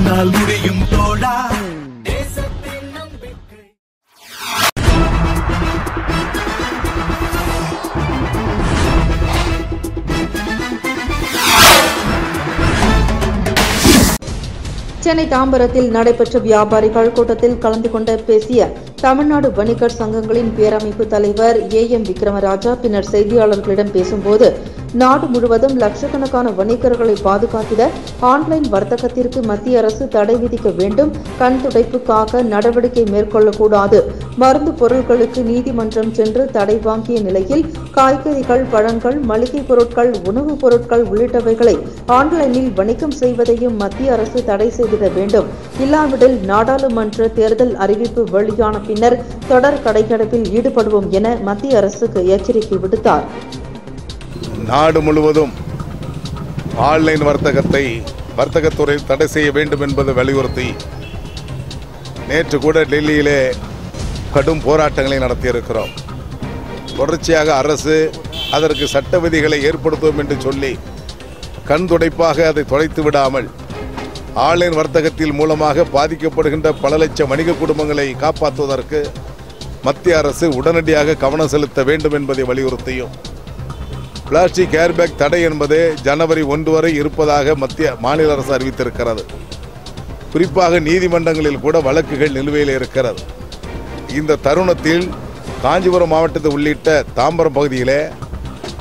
உன்னால் முடியும் தோழா சென்னை தாம்பரத்தில் நடைபெற்ற வியாபாரிகள் கூட்டத்தில் கலந்து கொண்டு பேசிய தமிழ்நாடு வணிகர் சங்கங்களின் பேரமைப்பு தலைவர் ஏ எம் விக்ரமராஜா பின்னர் செய்தியாளர்களிடம் பேசும்போது நாடு முழுவதும் லட்சக்கணக்கான வணிகர்களை பாதுகாத்திட ஆன்லைன் வர்த்தகத்திற்கு மத்திய அரசு தடை விதிக்க வேண்டும். கண் துடைப்புக்காக நடவடிக்கை மேற்கொள்ளக்கூடாது. மருந்து பொருட்களுக்கு நீதிமன்றம் சென்று தடை வாங்கிய நிலையில் காய்கறிகள் பழங்கள் மளிகை பொருட்கள் உணவுப் பொருட்கள் உள்ளிட்டவைகளை ஆன்லைனில் வணிகம் செய்வதையும் மத்திய அரசு தடை செய்திட வேண்டும். இல்லாவிடில் நாடாளுமன்ற தேர்தல் அறிவிப்பு வெளியான பின்னர் தொடர் கடைக்கடப்பில் ஈடுபடுவோம் என மத்திய அரசுக்கு எச்சரிக்கை விடுத்தார். நாடு முழுவதும் ஆன்லைன் வர்த்தகத்தை வர்த்தகத்துறை தடை செய்ய வேண்டும் என்பது வலியுறுத்தி நேற்று கூட டெல்லியிலே கடும் போராட்டங்களை நடத்தியிருக்கிறோம். தொடர்ச்சியாக அரசு அதற்கு சட்ட விதிகளை ஏற்படுத்துவோம் என்று சொல்லி கண் துடைப்பாக அதை தொலைத்து விடாமல் ஆன்லைன் வர்த்தகத்தில் மூலமாக பாதிக்கப்படுகின்ற பல லட்சம் வணிக குடும்பங்களை காப்பாற்றுவதற்கு மத்திய அரசு உடனடியாக கவனம் செலுத்த வேண்டும் என்பதை வலியுறுத்தியும். பிளாஸ்டிக் ஏர்பேக் தடை என்பது ஜனவரி ஒன்று வரை இருப்பதாக மத்திய மாநில அரசு அறிவித்திருக்கிறது. குறிப்பாக நீதிமன்றங்களில் கூட வழக்குகள் நிலுவையில் இருக்கிறது. இந்த தருணத்தில் காஞ்சிபுரம் மாவட்டத்தை உள்ளிட்ட தாம்பரம் பகுதியிலே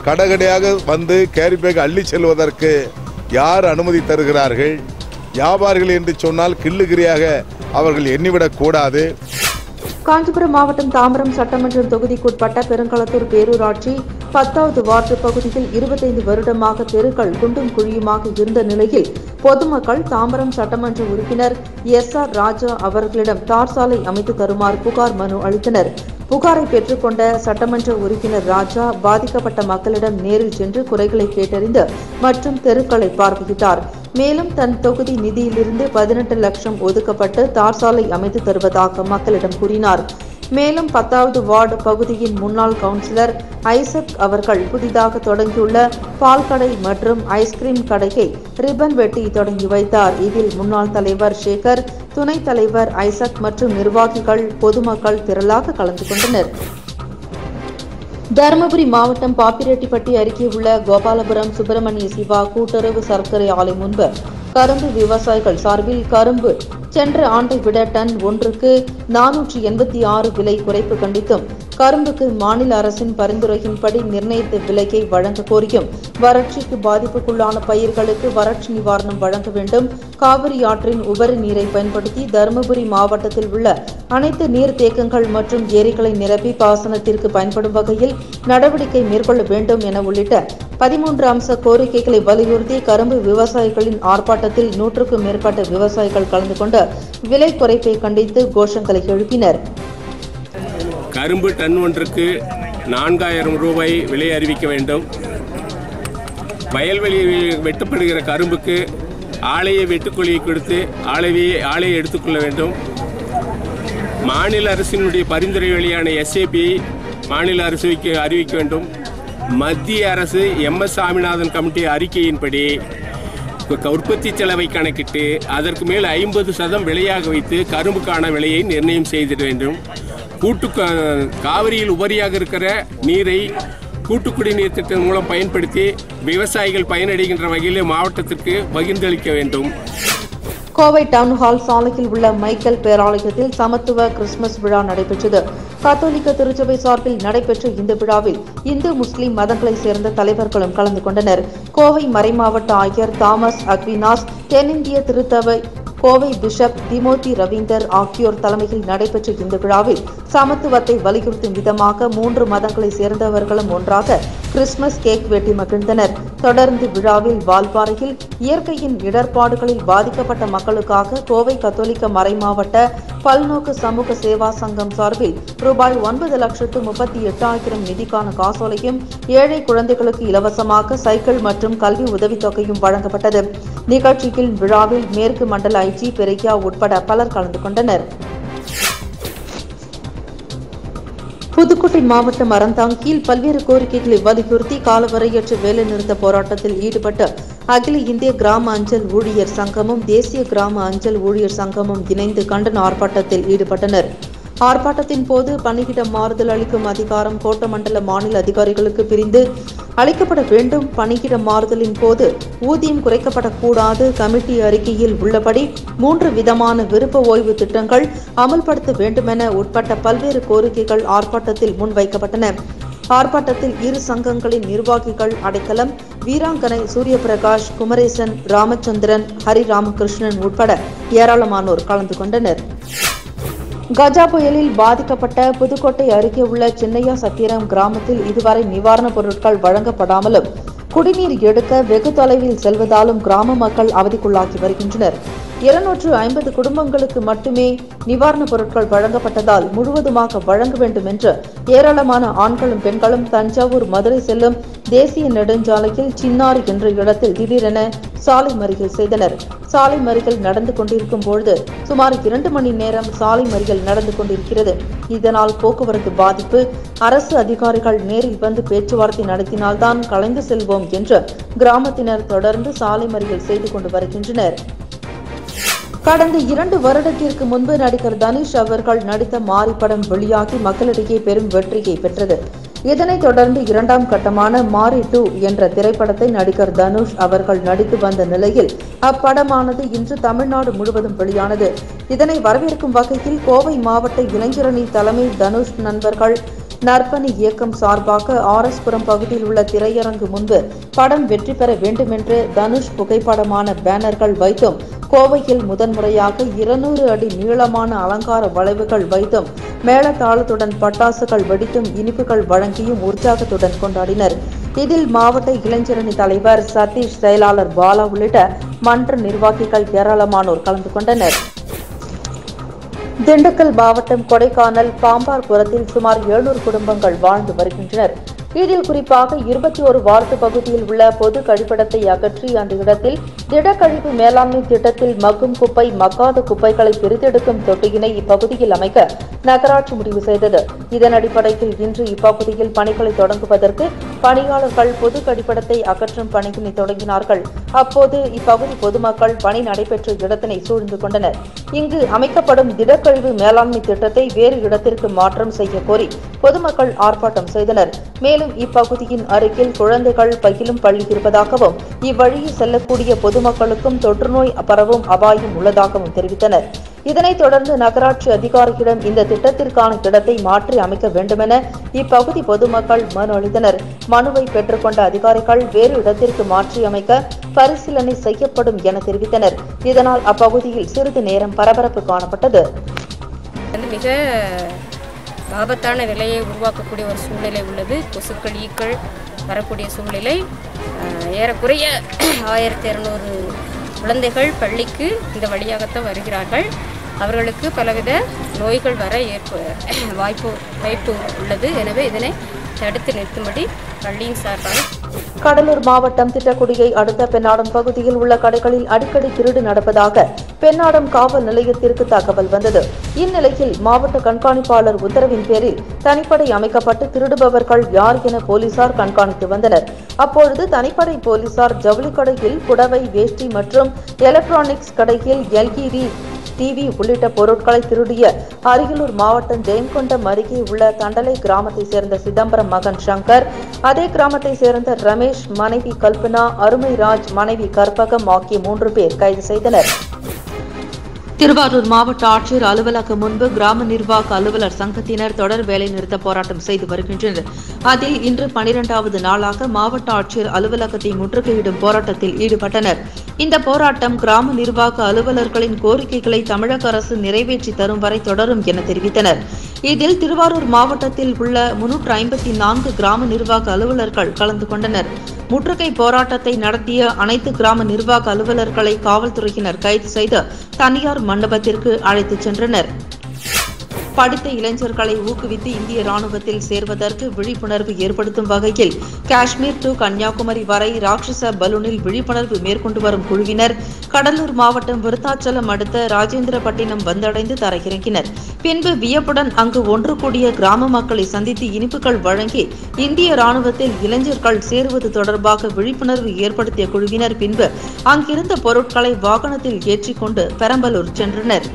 கடகடையாக வந்து கேரிபேக் அள்ளி செல்வதற்கு யார் அனுமதி தருகிறார்கள்? வியாபாரிகள் என்று சொன்னால் கிள்ளுகிரியாக அவர்கள் எண்ணிவிடக் கூடாது. காஞ்சிபுரம் மாவட்டம் தாம்பரம் சட்டமன்ற தொகுதிக்குட்பட்ட பெருங்களத்தூர் பேரூராட்சி பத்தாவது வார்டு பகுதியில் இருபத்தைந்து வருடமாக தெருக்கள் குண்டும் குழியுமாக இருந்த நிலையில் பொதுமக்கள் தாம்பரம் சட்டமன்ற உறுப்பினர் எஸ் ஆர் ராஜா அவர்களிடம் தார் சாலை அமைத்து தருமாறு புகார் மனு அளித்தனர். புகாரை பெற்றுக்கொண்ட சட்டமன்ற உறுப்பினர் ராஜா பாதிக்கப்பட்ட மக்களிடம் நேரில் சென்று குறைகளை கேட்டறிந்து மற்றும் தெருக்களை பார்வையிட்டார். மேலும் தன் தொகுதி நிதியிலிருந்து பதினெட்டு லட்சம் ஒதுக்கப்பட்டு தார் சாலை அமைத்து தருவதாக மக்களிடம் கூறினார். மேலும் பத்தாவது வார்டு பகுதியின் முன்னாள் கவுன்சிலர் ஐசக் அவர்கள் புதிதாக தொடங்கியுள்ள பால் கடை மற்றும் ஐஸ்கிரீம் கடையை ரிப்பன் வெட்டி தொடங்கி வைத்தார். இதில் முன்னாள் தலைவர் சேகர் துணைத் தலைவர் ஐசக் மற்றும் நிர்வாகிகள் பொதுமக்கள் திரளாக கலந்து கொண்டனர். தருமபுரி மாவட்டம் பாப்பிரெட்டிப்பட்டி அருகே உள்ள கோபாலபுரம் சுப்பிரமணிய சிவா கூட்டுறவு சர்க்கரை ஆலை முன்பு கரும்பு விவசாயிகள் சார்பில் கரும்பு சென்ற ஆண்டை விட டன் ஒன்றுக்கு நானூற்றி எண்பத்தி ஆறு விலை குறைப்பு கண்டித்தும் கரும்புக்கு மாநில அரசின் பரிந்துரையின்படி நிர்ணயித்த விலையை வழங்க கோரியும். வறட்சிக்கு பாதிப்புக்குள்ளான பயிர்களுக்கு வறட்சி நிவாரணம் வழங்க வேண்டும். காவிரி ஆற்றின் உபரி நீரை பயன்படுத்தி தருமபுரி மாவட்டத்தில் உள்ள அனைத்து நீர்த்தேக்கங்கள் மற்றும் ஏரிகளை நிரப்பி பாசனத்திற்கு பயன்படும் வகையில் நடவடிக்கை மேற்கொள்ள வேண்டும் என உள்ளிட்ட பதிமூன்று அம்ச கோரிக்கைகளை வலியுறுத்தி கரும்பு விவசாயிகளின் ஆர்ப்பாட்டத்தில் நூற்றுக்கும் மேற்பட்ட விவசாயிகள் கலந்து கொண்டு விலை குறைப்பை கண்டித்து கோஷங்களை எழுப்பினர். கரும்பு டன் ஒன்றுக்கு நான்காயிரம் ரூபாய் விலை அறிவிக்க வேண்டும். வயல்வெளியில் வெட்டப்படுகிற கரும்புக்கு ஆலையை வெட்டுக்குழியை கொடுத்து ஆலையை ஆலையை எடுத்துக்கொள்ள வேண்டும். மாநில அரசினுடைய பரிந்துரை வழியான எஸ்ஏபி மாநில அரசுக்கு அறிவிக்க வேண்டும். மத்திய அரசு எம் எஸ் சாமிநாதன் கமிட்டி அறிக்கையின்படி உற்பத்தி செலவை கணக்கிட்டு அதற்கு மேல் ஐம்பது சதம் விலையாக வைத்து கரும்புக்கான விலையை நிர்ணயம் செய்திட வேண்டும். கூட்டு காவிரியில் உபரியாக இருக்கிற நீரை கூட்டு குடிநீர் திட்டம் மூலம் பயன்படுத்தி விவசாயிகள் பயனடைகின்ற வகையில் மாவட்டத்திற்கு பகிர்ந்தளிக்க வேண்டும். கோவை டவுன் ஹால் சாலையில் உள்ள மைக்கேல் பேராலயத்தில் சமத்துவ கிறிஸ்துமஸ் விழா நடைபெற்றது. கத்தோலிக்க திருச்சபை சார்பில் நடைபெற்ற இந்த விழாவில் இந்து முஸ்லிம் மதங்களைச் சேர்ந்த தலைவர்களும் கலந்து கொண்டனர். கோவை மறைமாவட்ட ஆயர் தாமஸ் அக்வினாஸ் தென்னிந்திய திருத்தவை கோவை பிஷப் திமோதி ரவீந்தர் ஆகியோர் தலைமையில் நடைபெற்ற இந்த விழாவில் சமத்துவத்தை வலியுறுத்தும் விதமாக மூன்று மதங்களைச் சேர்ந்தவர்களும் ஒன்றாக கிறிஸ்துமஸ் கேக் வெட்டி மகிழ்ந்தனர். தொடர்ந்து விழாவில் வால்பாறையில் இயற்கையின் இடர்பாடுகளில் பாதிக்கப்பட்ட மக்களுக்காக கோவை கத்தோலிக்க மறைமாவட்ட பல்நோக்கு சமூக சேவா சங்கம் சார்பில் ரூபாய் ஒன்பது லட்சத்து முப்பத்தி எட்டாயிரம் நிதிக்கான காசோலையும் ஏழை குழந்தைகளுக்கு இலவசமாக சைக்கிள் மற்றும் கல்வி உதவித்தொகையும் வழங்கப்பட்டது. நிகழ்ச்சியில் விழாவில் மேற்கு மண்டல ஐஜி பெரியா உட்பட பலர் கலந்து கொண்டனர். புதுக்கோட்டை மாவட்டம் அறந்தாங்கியில் பல்வேறு கோரிக்கைகளை வலியுறுத்தி காலவரையற்ற வேலைநிறுத்த போராட்டத்தில் ஈடுபட்ட அகில இந்திய கிராம அஞ்சல் ஊழியர் சங்கமும் தேசிய கிராம அஞ்சல் ஊழியர் சங்கமும் இணைந்து கண்டன ஆர்ப்பாட்டத்தில் ஈடுபட்டனர். ஆர்ப்பாட்டத்தின் போது பணியிட மாறுதல் அளிக்கும் அதிகாரம் கோட்டமண்டல மாநில அதிகாரிகளுக்கு பிரிந்து அளிக்கப்பட வேண்டும். பணியிட மாறுதலின் போது ஊதியம் குறைக்கப்படக்கூடாது. கமிட்டி அறிக்கையில் உள்ளபடி மூன்று விதமான விருப்ப ஓய்வு திட்டங்கள் அமல்படுத்த வேண்டுமென உட்பட்ட பல்வேறு கோரிக்கைகள் ஆர்ப்பாட்டத்தில் முன்வைக்கப்பட்டன. ஆர்ப்பாட்டத்தில் இரு சங்கங்களின் நிர்வாகிகள் அடைக்கலம் வீராங்கனை சூரியபிரகாஷ் குமரேசன் ராமச்சந்திரன் ஹரி ராமகிருஷ்ணன் உட்பட ஏராளமானோர் கலந்து கொண்டனர். கஜா புயலில் பாதிக்கப்பட்ட புதுக்கோட்டை அருகே உள்ள சின்னையா சத்திரம் கிராமத்தில் இதுவரை நிவாரணப் பொருட்கள் வழங்கப்படாமலும் குடிநீர் எடுக்க வெகு தொலைவில் செல்வதாலும் கிராம மக்கள் அவதிக்குள்ளாகி வருகின்றனர். இருநூற்று ஐம்பது குடும்பங்களுக்கு மட்டுமே நிவாரணப் பொருட்கள் வழங்கப்பட்டதால் முழுவதுமாக வழங்க வேண்டும் என்று ஏராளமான ஆண்களும் பெண்களும் தஞ்சாவூர் மதுரை செல்லும் தேசிய நெடுஞ்சாலையில் சின்னாறு என்ற இடத்தில் திடீரென சாலை மறியல் செய்தனர். சாலை மறியல் நடந்து கொண்டிருக்கும் பொழுது சுமார் இரண்டு மணி நேரம் சாலை மறியல் நடந்து கொண்டிருக்கிறது. இதனால் போக்குவரத்து பாதிப்பு அரசு அதிகாரிகள் நேரில் வந்து பேச்சுவார்த்தை நடத்தினால்தான் கலைந்து செல்வோம் என்று கிராமத்தினர் தொடர்ந்து சாலை மறியல் செய்து கொண்டு வருகின்றனர். கடந்த இரண்டு வருடத்திற்கு முன்பு நடிகர் தனுஷ் அவர்கள் நடித்த மாரி படம் வெளியாகி மக்களிடையே பெரும் வெற்றியை பெற்றது. இதனைத் தொடர்ந்து இரண்டாம் கட்டமான மாரி டூ என்ற திரைப்படத்தை நடிகர் தனுஷ் அவர்கள் நடித்து வந்த நிலையில் அப்படமானது இன்று தமிழ்நாடு முழுவதும் வெளியானது. இதனை வரவேற்கும் வகையில் கோவை மாவட்ட இளைஞரணி தலைமை தனுஷ் நண்பர்கள் நற்பணி இயக்கம் சார்பாக ஆர்எஸ்புரம் பகுதியில் உள்ள திரையரங்கு முன்பு படம் வெற்றி பெற வேண்டுமென்று தனுஷ் புகைப்படமான பேனர்கள் வைத்தும் கோவையில் முதன்முறையாக இருநூறு அடி நீளமான அலங்கார வளைவுகள் வைத்தும் மேளதாளத்துடன் பட்டாசுகள் வெடித்தும் இனிப்புகள் வழங்கியும் உற்சாகத்துடன் கொண்டாடினர். இதில் மாவட்ட இளைஞரணி தலைவர் சதீஷ் செயலாளர் பாலா உள்ளிட்ட மன்ற நிர்வாகிகள் ஏராளமானோர் கலந்து கொண்டனர். திண்டுக்கல் மாவட்டம் கொடைக்கானல் பாம்பார்புரத்தில் சுமார் எழுநூறு குடும்பங்கள் வாழ்ந்து வருகின்றனர். இதில் குறிப்பாக இருபத்தி ஒரு வார்டு பகுதியில் உள்ள பொது கழிப்பிடத்தை அகற்றி அந்த இடத்தில் திடக்கழிவு மேலாண்மை திட்டத்தில் மக்கும் குப்பை மக்காத குப்பைகளை பிரித்தெடுக்கும் தொட்டியினை இப்பகுதியில் அமைக்க நகராட்சி முடிவு செய்தது. இதன் அடிப்படையில் இன்று இப்பகுதியில் பணிகளை தொடங்குவதற்கு பணியாளர்கள் பொது கழிப்பிடத்தை அகற்றும் பணியினை தொடங்கினார்கள். அப்போது இப்பகுதி பொதுமக்கள் பணி நடைபெற்ற இடத்தினை சூழ்ந்து கொண்டனர். இங்கு அமைக்கப்படும் திடக்கழிவு மேலாண்மை திட்டத்தை வேறு இடத்திற்கு மாற்றம் செய்ய கோரி பொதுமக்கள் ஆர்ப்பாட்டம் செய்தனர். மேலும் இப்பகுதியின் அருகில் குழந்தைகள் பயிலும் பள்ளி இருப்பதாகவும் இவ்வழியில் செல்லக்கூடிய பொதுமக்களுக்கும் தொற்றுநோய் பரவும் அபாயம் உள்ளதாகவும் தெரிவித்தனர். இதனைத் தொடர்ந்து நகராட்சி அதிகாரியிடம் இந்த திட்டத்திற்கான இடத்தை மாற்றி அமைக்க வேண்டுமென இப்பகுதி பொதுமக்கள் மனு அளித்தனர். மனுவை பெற்றுக்கொண்ட அதிகாரிகள் வேறு இடத்திற்கு மாற்றி அமைக்க பரிசீலனை செய்யப்படும் என தெரிவித்தனர். இதனால் அப்பகுதியில் சிறிது நேரம் பரபரப்பு காணப்பட்டது. மிக ஆபத்தான நிலையை உருவாக்கக்கூடிய ஒரு சூழ்நிலை உள்ளது. கொசுக்கள் ஈக்கள் வரக்கூடிய சூழ்நிலை அஹ், ஏறக்குறைய ஆயிரத்தி இரநூறு குழந்தைகள் பள்ளிக்கு இந்த வழியாகத்தான் வருகிறார்கள். அவர்களுக்கு பலவித நோய்கள் வர ஏற்ப வாய்ப்பு வாய்ப்பு உள்ளது. எனவே இதனை தடுத்து நிறுத்தும்படி பள்ளியின் சார்பாக கடலூர் மாவட்டம் திட்டக்குடியை அடுத்த பெண்ணாடம் பகுதியில் உள்ள கடைகளில் அடிக்கடி திருடு நடப்பதாக பெண்ணாடம் காவல் நிலையத்திற்கு தகவல் வந்தது. இந்நிலையில் மாவட்ட கண்காணிப்பாளர் உத்தரவின் பேரில் தனிப்படை அமைக்கப்பட்டு திருடுபவர்கள் யார் என போலீசார் கண்காணித்து வந்தனர். அப்பொழுது தனிப்படை போலீசார் ஜவுளி கடையில் புடவை வேஷ்டி மற்றும் எலக்ட்ரானிக்ஸ் கடையில் எல்இடி டிவி உள்ளிட்ட பொருட்களை திருடிய அரியலூர் மாவட்டம் ஜெயங்கொண்டம் அருகே உள்ள தண்டலை கிராமத்தை சேர்ந்த சிதம்பரம் மகன் சங்கர் அதே கிராமத்தை சேர்ந்த ரமேஷ் மனைவி கல்பனா அருமைராஜ் மனைவி கற்பகம் ஆகிய மூன்று பேர் கைது செய்தனர். திருவாரூர் மாவட்ட ஆட்சியர் அலுவலகம் முன்பு கிராம நிர்வாக அலுவலர் சங்கத்தினர் தொடர் வேலை நிறுத்த போராட்டம் செய்து வருகின்றனர். அதில் இன்று பனிரெண்டாவது நாளாக மாவட்ட ஆட்சியர் அலுவலகத்தை முற்றுகையிடும் போராட்டத்தில் ஈடுபட்டனர். இந்த போராட்டம் கிராம நிர்வாக அலுவலர்களின் கோரிக்கைகளை தமிழக அரசு நிறைவேற்றி தரும் வரை தொடரும் என தெரிவித்தனர். இதில் திருவாரூர் மாவட்டத்தில் உள்ள முன்னூற்று ஐம்பத்தி நான்கு கிராம நிர்வாக அலுவலர்கள் கலந்து கொண்டனர். முற்றுகை போராட்டத்தை நடத்திய அனைத்து கிராம நிர்வாக அலுவலர்களை காவல்துறையினர் கைது செய்து தனியார் மண்டபத்திற்கு அழைத்துச் சென்றனர். படித்த இளைஞர்களை ஊக்குவித்து இந்திய ராணுவத்தில் சேர்வதற்கு விழிப்புணர்வு ஏற்படுத்தும் வகையில் காஷ்மீர் டு கன்னியாகுமரி வரை ராட்சச பலூனில் விழிப்புணர்வு மேற்கொண்டு வரும் குழுவினர் கடலூர் மாவட்டம் விருத்தாச்சலம் அடுத்த ராஜேந்திரபட்டினம் வந்தடைந்து தரையிறங்கினர். பின்பு வியப்புடன் அங்கு ஒன்று கூடிய கிராம மக்களை சந்தித்து இனிப்புகள் வழங்கி இந்திய ராணுவத்தில் இளைஞர்கள் சேருவது தொடர்பாக விழிப்புணர்வு ஏற்படுத்திய குழுவினர் பின்பு அங்கிருந்த பொருட்களை வாகனத்தில் ஏற்றிக்கொண்டு பெரம்பலூர் சென்றனர்.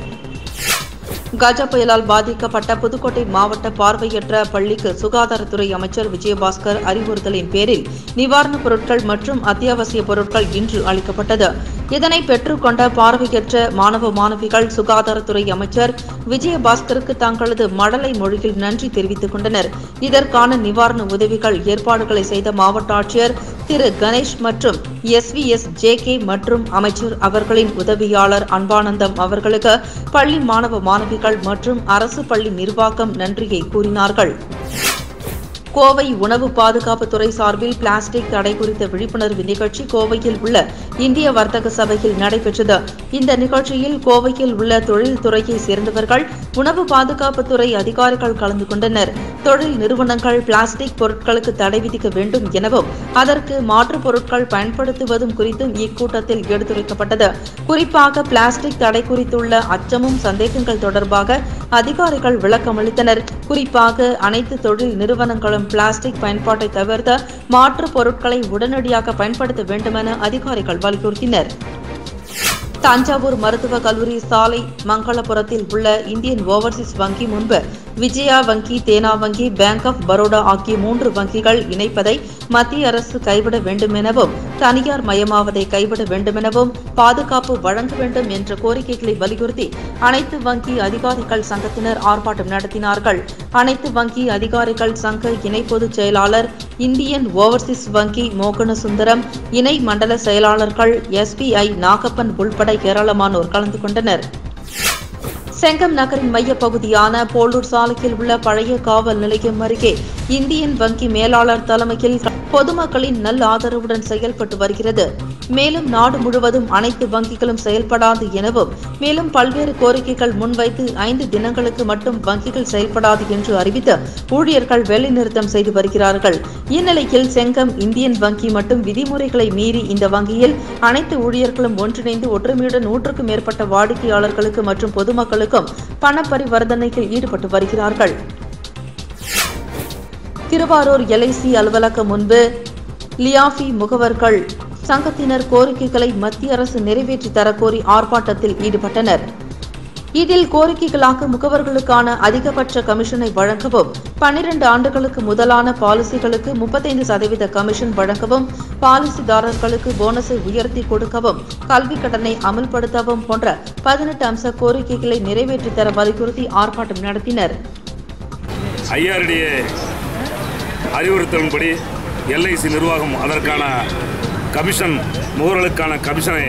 கஜா புயலால் பாதிக்கப்பட்ட புதுக்கோட்டை மாவட்ட பார்வையற்ற பள்ளிக்கு சுகாதாரத்துறை அமைச்சர் விஜயபாஸ்கர் அறிவுறுத்தலின் பேரில் நிவாரணப் பொருட்கள் மற்றும் அத்தியாவசிய பொருட்கள் இன்று அளிக்கப்பட்டது. இதனை பெற்றுக்கொண்ட பார்வையற்ற மாணவ மாணவிகள் சுகாதாரத்துறை அமைச்சர் விஜயபாஸ்கருக்கு தங்களது மடலை மொழியில் நன்றி தெரிவித்துக் கொண்டனர். இதற்கான நிவாரண உதவிகள் ஏற்பாடுகளை செய்த மாவட்ட ஆட்சியர் திரு கணேஷ் மற்றும் எஸ்விஎஸ் ஜே கே மற்றும் அமைச்சர் அவர்களின் உதவியாளர் அன்பானந்தம் அவர்களுக்கு பள்ளி மாணவ மாணவிகள் மற்றும் அரசு பள்ளி நிர்வாகம் நன்றியை கூறினார்கள். கோவை உணவு பாதுகாப்புத்துறை சார்பில் பிளாஸ்டிக் தடை குறித்த விழிப்புணர்வு நிகழ்ச்சி கோவையில் உள்ள இந்திய வர்த்தக சபையில் நடைபெற்றது. இந்த நிகழ்ச்சியில் கோவையில் உள்ள தொழில்துறையை சேர்ந்தவர்கள் உணவு பாதுகாப்புத்துறை அதிகாரிகள் கலந்து கொண்டனர். தொழில் நிறுவனங்கள் பிளாஸ்டிக் பொருட்களுக்கு தடை விதிக்க வேண்டும் எனவும் அதற்கு மாற்றுப் பொருட்கள் பயன்படுத்துவதும் குறித்தும் இக்கூட்டத்தில் எடுத்துரைக்கப்பட்டது. குறிப்பாக பிளாஸ்டிக் தடை குறித்துள்ள அச்சமும் சந்தேகங்கள் தொடர்பாக அதிகாரிகள் விளக்கமளித்தனர். குறிப்பாக அனைத்து தொழில் நிறுவனங்களும் பிளாஸ்டிக் பயன்பாட்டை தவிர்த்த மாற்றுப் பொருட்களை உடனடியாக பயன்படுத்த வேண்டுமென அதிகாரிகள் வலியுறுத்தினர். தஞ்சாவூர் மருத்துவக் கல்லூரி சாலை மங்களபுரத்தில் உள்ள இந்தியன் ஓவர்சீஸ் வங்கி முன்பு விஜயா வங்கி தேனா வங்கி பேங்க் ஆஃப் பரோடா ஆகிய மூன்று வங்கிகள் இணைப்பதை மத்திய அரசு கைவிட வேண்டுமெனவும் தனியார் மயமாவதை கைவிட வேண்டுமெனவும் பாதுகாப்பு வழங்க வேண்டும் என்ற கோரிக்கைகளை வலியுறுத்தி அனைத்து வங்கி அதிகாரிகள் சங்கத்தினர் ஆர்ப்பாட்டம் நடத்தினார்கள். அனைத்து வங்கி அதிகாரிகள் சங்க இணை பொதுச் செயலாளர் இந்தியன் ஓவர்சீஸ் வங்கி மோகன சுந்தரம் இணை மண்டல செயலாளர்கள் எஸ்பிஐ நாகப்பன் உள்பட ஏராளமானோர் கலந்து கொண்டனர். செங்கம் நகரின் மையப்பகுதியான போலூர் சாலையில் உள்ள பழைய காவல் நிலையம் அருகே இந்தியன் வங்கி மேலாளர் தலைமையில் பொதுமக்களின் நல் ஆதரவுடன் செயல்பட்டு வருகிறது. மேலும் நாடு முழுவதும் அனைத்து வங்கிகளும் செயல்படாது எனவும் மேலும் பல்வேறு கோரிக்கைகள் முன்வைத்து ஐந்து தினங்களுக்கு மட்டும் வங்கிகள் செயல்படாது என்று அறிவித்து ஊழியர்கள் வேலைநிறுத்தம் செய்து வருகிறார்கள். இந்நிலையில் செங்கம் இந்தியன் வங்கி மட்டும் விதிமுறைகளை மீறி இந்த வங்கியில் அனைத்து ஊழியர்களும் ஒன்றிணைந்து ஒற்றுமையுடன் நூற்றுக்கும் மேற்பட்ட வாடிக்கையாளர்களுக்கு மற்றும் பொதுமக்களுக்கும் பண பரிவர்த்தனையில் ஈடுபட்டு வருகிறார்கள். திருவாரூர் எல்ஐசி அலுவலகம் முன்பு லியாஃபி முகவர்கள் சங்கத்தினர் கோரிக்கைகளை மத்திய அரசு நிறைவேற்றி தரக்கோரி ஆர்ப்பாட்டத்தில் ஈடுபட்டனர். இதில் கோரிக்கைகளாக முகவர்களுக்கான அதிகபட்ச கமிஷனை வழங்கவும் பன்னிரண்டு ஆண்டுகளுக்கு முதலான பாலிசிகளுக்கு முப்பத்தைந்து சதவீத கமிஷன் வழங்கவும் பாலிசிதாரர்களுக்கு போனஸை உயர்த்தி கொடுக்கவும் கல்விக் கடனை அமல்படுத்தவும் போன்ற பதினெட்டு அம்ச கோரிக்கைகளை நிறைவேற்றி தர வலியுறுத்தி ஆர்ப்பாட்டம் நடத்தினர். அறிவுறுத்தலின்படி எல்ஐசி நிர்வாகம் அதற்கான கமிஷன் முகர்களுக்கான கமிஷனை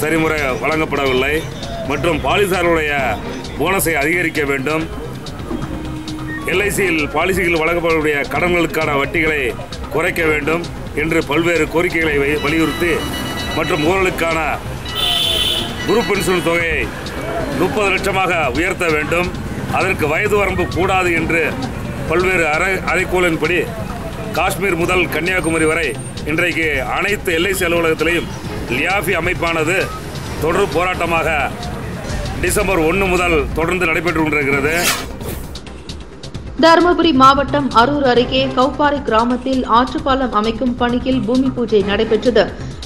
சரிமுறை வழங்கப்படவில்லை. மற்றும் பாலிசாருடைய போனஸை அதிகரிக்க வேண்டும். எல்ஐசியில் பாலிசிகள் வழங்கப்படக்கூடிய கடன்களுக்கான வட்டிகளை குறைக்க வேண்டும் என்று பல்வேறு கோரிக்கைகளை வலியுறுத்தி மற்றும் முகவர்களுக்கான குரூப் இன்சூரன்ஸ் தொகையை முப்பது லட்சமாக உயர்த்த வேண்டும். அதற்கு வயது வரம்பு கூடாது என்று பல்வேறு அறை அறைகோலின்படி காஷ்மீர் முதல் கன்னியாகுமரி வரை இன்றைக்கு அனைத்து எல்ஐசி அலுவலகத்திலையும் லியாஃபி அமைப்பானது தொடர் போராட்டமாக டிசம்பர் ஒன்று முதல் தொடர்ந்து நடைபெற்று கொண்டிருக்கிறது. தருமபுரி மாவட்டம் அரூர் அருகே கௌப்பாறை கிராமத்தில் ஆற்றுப்பாலம் அமைக்கும் பணியில் பூமி பூஜை நடைபெற்றது.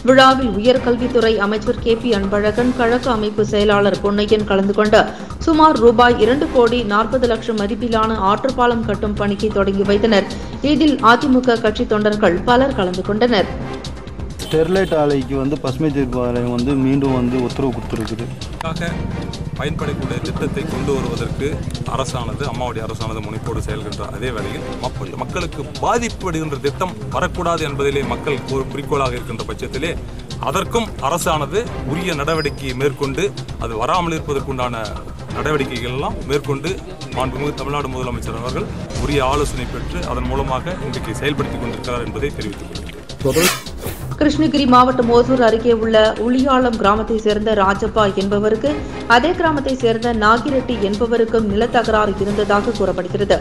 விழாவில் உயர்கல்வித்துறை அமைச்சர் கே பி அன்பழகன் கழக அமைப்பு செயலாளர் பொன்னையன் கலந்து கொண்டு சுமார் ரூபாய் இரண்டு கோடி நாற்பது லட்சம் மதிப்பிலான ஆற்றுப்பாலம் கட்டும் பணியை தொடங்கி வைத்தனர். இதில் அதிமுக கட்சி தொண்டர்கள் பலர் கலந்து கொண்டனர். ஸ்டெர்லைட் ஆலைக்கு வந்து பசுமை தீர்ப்பு ஆலயம் வந்து மீண்டும் வந்து உத்தரவு கொடுத்துருக்குது. பயன்படக்கூடிய திட்டத்தை கொண்டு வருவதற்கு அரசானது அம்மாவுடைய அரசானது முனைப்போடு செயல்கின்ற அதே வேளையில் மப்ப- மக்களுக்கு பாதிப்படுகின்ற திட்டம் வரக்கூடாது என்பதிலே மக்கள் ஒரு குறிக்கோளாக இருக்கின்ற பட்சத்திலே அதற்கும் அரசானது உரிய நடவடிக்கையை மேற்கொண்டு அது வராமல் இருப்பதற்குண்டான நடவடிக்கைகள் எல்லாம் மேற்கொண்டு மாண்புமிகு தமிழ்நாடு முதலமைச்சர் அவர்கள் உரிய ஆலோசனை பெற்று அதன் மூலமாக இன்றைக்கு செயல்படுத்திக் கொண்டிருக்கிறார் என்பதை தெரிவித்துக் கொள்கிறேன். கிருஷ்ணகிரி மாவட்டம் ஓசூர் அருகே உள்ள உளியாளம் கிராமத்தை சேர்ந்த ராஜப்பா என்பவருக்கு அதே கிராமத்தை சேர்ந்த நாகிரெட்டி என்பவருக்கும் நிலத்தகராறு இருந்ததாக கூறப்படுகிறது.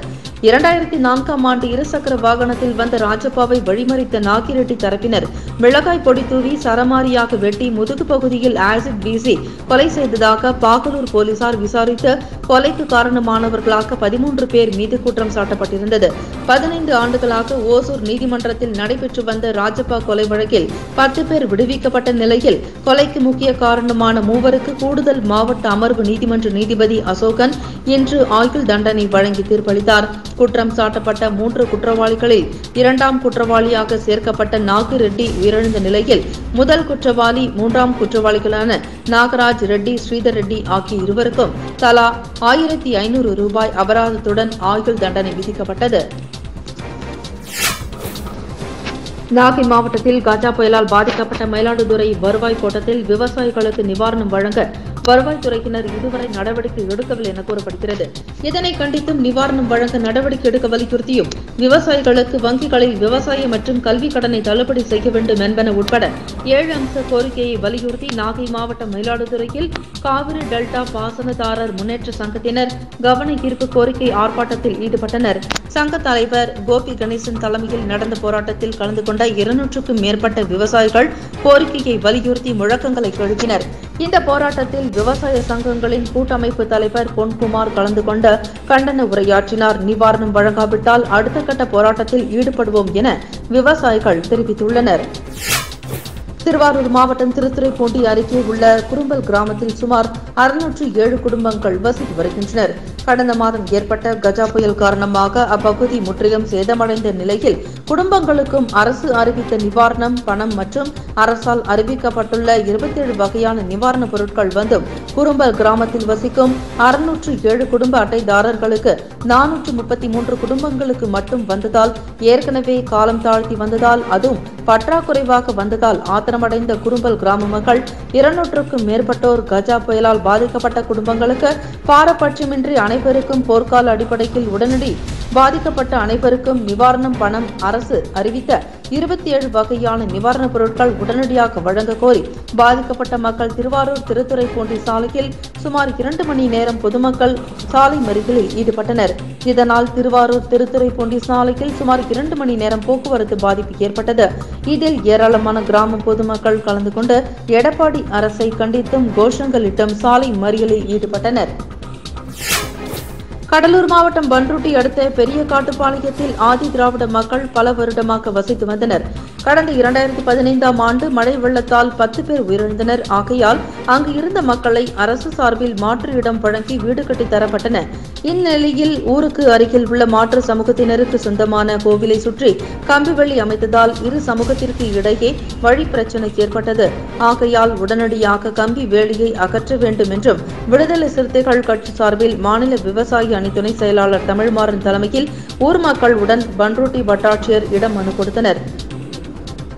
இரண்டாயிரத்தி நான்காம் ஆண்டு இருசக்கர வாகனத்தில் வந்த ராஜப்பாவை வழிமறித்த நாகிரெட்டி தரப்பினர் மிளகாய் பொடி தூவி சரமாரியாக வெட்டி முதுகு பகுதியில் ஆசிட் வீசி கொலை செய்ததாக பாகலூர் போலீசார் விசாரித்து கொலைக்கு காரணமானவர்களாக பதிமூன்று பேர் மீது குற்றம் சாட்டப்பட்டிருந்தது. பதினைந்து ஆண்டுகளாக ஓசூர் நீதிமன்றத்தில் நடைபெற்று வந்த ராஜப்பா கொலை வழக்கில் பத்து பேர் விடுவிக்கப்பட்ட நிலையில் கொலைக்கு முக்கிய காரணமான மூவருக்கு கூடுதல் மாவட்ட அமர்வு நீதிமன்ற நீதிபதி அசோகன் இன்று ஆயுள் தண்டனை வழங்கி தீர்ப்பளித்தார். குற்றம் சாட்டப்பட்ட மூன்று குற்றவாளிகளில் இரண்டாம் குற்றவாளியாக சேர்க்கப்பட்ட நாகு ரெட்டி உயிரிழந்த நிலையில் முதல் குற்றவாளி மூன்றாம் குற்றவாளிகளான நாகராஜ் ரெட்டி ஸ்ரீதர் ரெட்டி ஆகிய இருவருக்கும் தலா ஆயிரத்தி ஐநூறு ரூபாய் அபராதத்துடன் ஆயுள் தண்டனை விதிக்கப்பட்டது. நாகை மாவட்டத்தில் கஜா புயலால் பாதிக்கப்பட்ட மயிலாடுதுறை வருவாய் கோட்டத்தில் விவசாயிகளுக்கு நிவாரணம் வழங்க வருவாய்த்துறையினர் இதுவரை நடவடிக்கை எடுக்கவில்லை என கூறப்படுகிறது. இதனை கண்டித்தும் நிவாரணம் வழங்க நடவடிக்கை எடுக்க வலியுறுத்தியும் விவசாயிகளுக்கு வங்கிகளில் விவசாய மற்றும் கல்வி கடனை தள்ளுபடி செய்ய வேண்டும் என்பன உட்பட ஏழு அம்ச கோரிக்கையை வலியுறுத்தி நாகை மாவட்டம் மயிலாடுதுறையில் காவிரி டெல்டா பாசனதாரர் முன்னேற்ற சங்கத்தினர் கவன ஈர்ப்பு கோரிக்கை ஆர்ப்பாட்டத்தில் ஈடுபட்டனர். சங்க தலைவர் கோபி கணேசன் தலைமையில் நடந்த போராட்டத்தில் கலந்து கொண்ட இருநூற்றுக்கும் மேற்பட்ட விவசாயிகள் கோரிக்கையை வலியுறுத்தி முழக்கங்களை எழுப்பினர் இந்த போராட்டத்தில் விவசாய சங்கங்களின் கூட்டமைப்பு தலைவர் பொன்குமார் கலந்து கொண்ட கண்டன உரையாற்றினார். நிவாரணம் வழங்காவிட்டால் அடுத்த கட்ட போராட்டத்தில் ஈடுபடுவோம் என விவசாயிகள் தெரிவித்துள்ளனர். திருவாரூர் மாவட்டம் திருத்துறைப்பூண்டி அருகே உள்ள குறும்பல் கிராமத்தில் சுமார் அறுநூற்று ஏழு குடும்பங்கள் வசித்து வருகின்றனர். கடந்த மாதம் ஏற்பட்ட கஜா புயல் காரணமாக அப்பகுதி முற்றிலும் சேதமடைந்த நிலையில் குடும்பங்களுக்கும் அரசு அறிவித்த நிவாரணம் பணம் மற்றும் அரசால் அறிவிக்கப்பட்டுள்ள இருபத்தி ஏழு வகையான நிவாரணப் பொருட்கள் வந்தும் குறும்பல் கிராமத்தில் வசிக்கும் அறுநூற்று ஏழு குடும்ப அட்டைதாரர்களுக்கு நானூற்று முப்பத்தி மூன்று குடும்பங்களுக்கு மட்டும் வந்ததால் ஏற்கனவே காலம் தாழ்த்தி வந்ததால் அதுவும் பற்றாக்குறைவாக வந்ததால் ஆத்திரமடைந்த குறும்பல் கிராம மக்கள் இருநூற்றுக்கும் மேற்பட்டோர் கஜா புயலால் பாதிக்கப்பட்ட குடும்பங்களுக்கு பாரபட்சமின்றி அனைவருக்கும் போர்க்கால அடிப்படையில் உடனடி பாதிக்கப்பட்ட அனைவருக்கும் நிவாரணம் பணம் அரசு அறிவித்த இருபத்தி ஏழு வகையான நிவாரணப் பொருட்கள் உடனடியாக வழங்க கோரி பாதிக்கப்பட்ட மக்கள் திருவாரூர் திருத்துறைப்பூண்டி சாலையில் சுமார் இரண்டு மணி நேரம் பொதுமக்கள் சாலை மறிகளில் ஈடுபட்டனர். இதனால் திருவாரூர் திருத்துறைப்பூண்டி சாலையில் சுமார் இரண்டு மணி நேரம் போக்குவரத்து பாதிப்பு ஏற்பட்டது. இதில் ஏராளமான கிராம பொதுமக்கள் கலந்து கொண்டு எடப்பாடி அரசை கண்டித்தும் கோஷங்களிட்டும் சாலை மறியலில் ஈடுபட்டனர். கடலூர் மாவட்டம் பன்ருட்டி அடுத்த பெரிய காட்டுப்பாளையத்தில் ஆதி திராவிட மக்கள் பல வருடமாக வசித்து வந்தனர். கடந்த இரண்டாயிரத்தி பதினைந்தாம் ஆண்டு மழை வெள்ளத்தால் பத்து பேர் உயிரிழந்தனர். ஆகையால் அங்கு இருந்த மக்களை அரசு சார்பில் மாற்று இடம் வழங்கி வீடு கட்டி தரப்பட்டன. இந்நிலையில் ஊருக்கு அருகில் உள்ள மாற்று சமூகத்தினருக்கு சொந்தமான கோவிலை சுற்றி கம்பிவெளி அமைத்ததால் இரு சமூகத்திற்கு இடையே வழி பிரச்சனை ஏற்பட்டது. ஆகையால் உடனடியாக கம்பி வேலியை அகற்ற வேண்டும் என்றும் விடுதலை சிறுத்தைகள் கட்சி சார்பில் மாநில விவசாய அணி துணை செயலாளர் தமிழ்மாறன் தலைமையில் ஊர் மக்களுடன் பன்ருட்டி வட்டாட்சியர் இடம் மனு கொடுத்தனர்.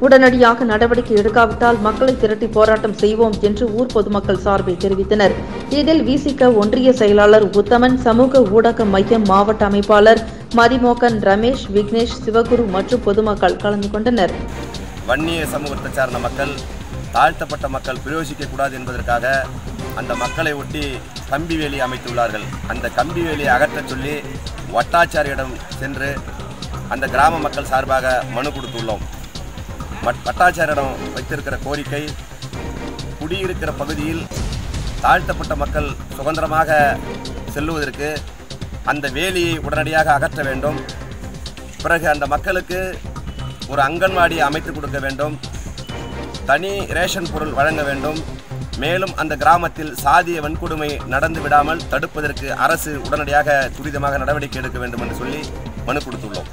உடனடியாக நடவடிக்கை எடுக்காவிட்டால் மக்களை திரட்டி போராட்டம் செய்வோம் என்று ஊர் பொதுமக்கள் சார்பில் தெரிவித்தனர். இதில் விசிக ஒன்றிய செயலாளர் உத்தமன் சமூக ஊடக மையம் மாவட்ட அமைப்பாளர் மதிமோகன் ரமேஷ் விக்னேஷ் சிவகுரு மற்றும் பொதுமக்கள் கலந்து கொண்டனர். வன்னிய சமூகத்தை சார்ந்த மக்கள் தாழ்த்தப்பட்ட மக்கள் பிரயோசிக்கக்கூடாது என்பதற்காக அந்த மக்களை ஒட்டி கம்பி வேலி அமைத்துள்ளார்கள். அந்த கம்பி வேலியை அகற்றச் சொல்லி வட்டாச்சாரியிடம் சென்று அந்த கிராம மக்கள் சார்பாக மனு கொடுத்துள்ளோம். வட்- வட்டாச்சாரியிடம் வைத்திருக்கிற கோரிக்கை குடியிருக்கிற பகுதியில் தாழ்த்தப்பட்ட மக்கள் சுதந்திரமாக செல்லுவதற்கு அந்த வேலியை உடனடியாக அகற்ற வேண்டும். பிறகு அந்த மக்களுக்கு ஒரு அங்கன்வாடி அமைத்து கொடுக்க வேண்டும். தனி ரேஷன் பொருள் வழங்க வேண்டும். மேலும் அந்த கிராமத்தில் சாதிய வன்கொடுமை நடந்து விடாமல் தடுப்பதற்கு அரசு உடனடியாக துரிதமாக நடவடிக்கை எடுக்க வேண்டும் என்று சொல்லி மனு கொடுத்துள்ளோம்.